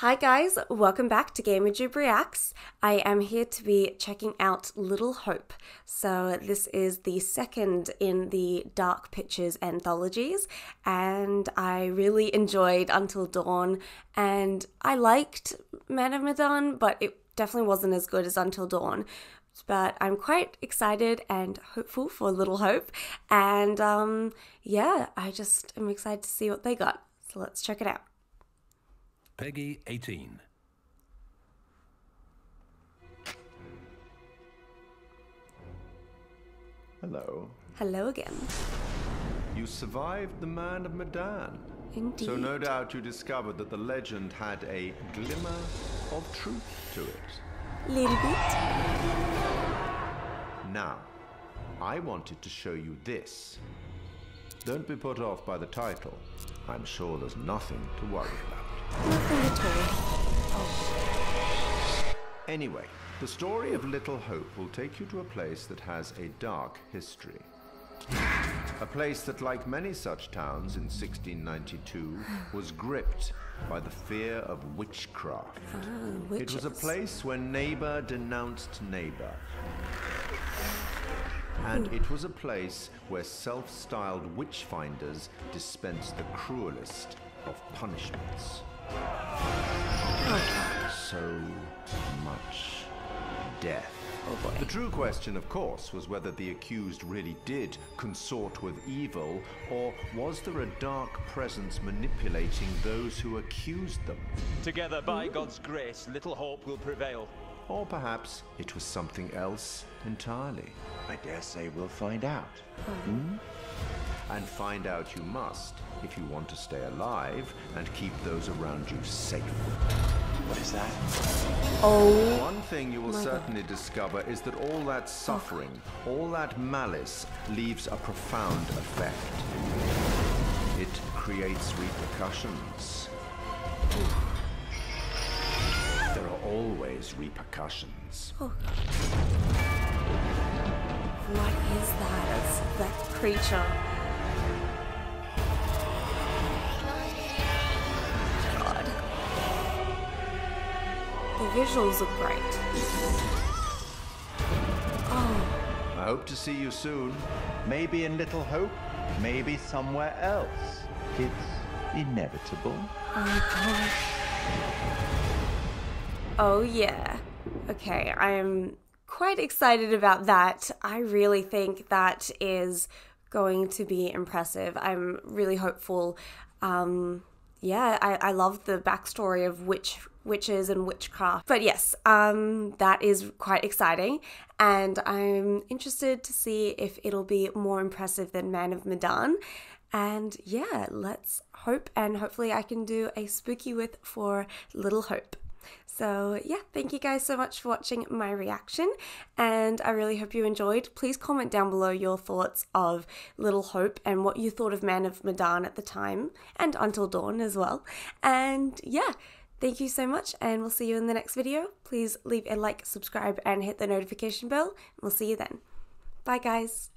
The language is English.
Hi guys, welcome back to GamerJoob Reacts. I am here to be checking out Little Hope. So this is the second in the Dark Pictures anthologies and I really enjoyed Until Dawn and I liked Man of Medan but it definitely wasn't as good as Until Dawn. But I'm quite excited and hopeful for Little Hope and um, yeah, I just am excited to see what they got. So let's check it out. PEGI 18. Hello. Hello again. You survived the Man of Medan. Indeed. So no doubt you discovered that the legend had a glimmer of truth to it. Little bit. Now, I wanted to show you this. Don't be put off by the title. I'm sure there's nothing to worry about. Nothing at all. Anyway, the story of Little Hope will take you to a place that has a dark history. A place that, like many such towns in 1692, was gripped by the fear of witchcraft. Ah, It was a place where neighbor denounced neighbor. And it was a place where self styled witchfinders dispensed the cruelest of punishments. So much death. Oh boy. The true question, of course, was whether the accused really did consort with evil, or was there a dark presence manipulating those who accused them? Together, by God's grace, little hope will prevail. Or perhaps it was something else entirely. I dare say we'll find out. Hmm? And find out you must if you want to stay alive and keep those around you safe. What is that? Oh, One thing you will My God. certainly discover is that all that suffering, all that malice leaves a profound effect. It creates repercussions. There are always repercussions. what is that? It's that creature. The visuals are bright. Oh, I hope to see you soon. Maybe in Little Hope, maybe somewhere else. It's inevitable. oh yeah. Okay, I am quite excited about that. I really think that is going to be impressive. I'm really hopeful. Um, yeah, I, I love the backstory of witch witches and witchcraft. But yes, um, that is quite exciting, and I'm interested to see if it'll be more impressive than Man of Medan. And yeah, let's hope, and hopefully I can do a spooky with for Little Hope. So, yeah, thank you guys so much for watching my reaction, and I really hope you enjoyed. Please comment down below your thoughts of Little Hope and what you thought of Man of Medan at the time, and Until Dawn as well. And yeah, thank you so much, and we'll see you in the next video. Please leave a like, subscribe, and hit the notification bell. We'll see you then. Bye, guys.